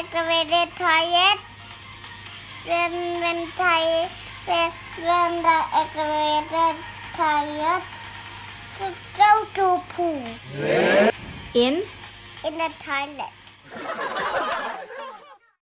decorated toilet. When when ti- when when the decorated toilet to go to pool. in in the toilet.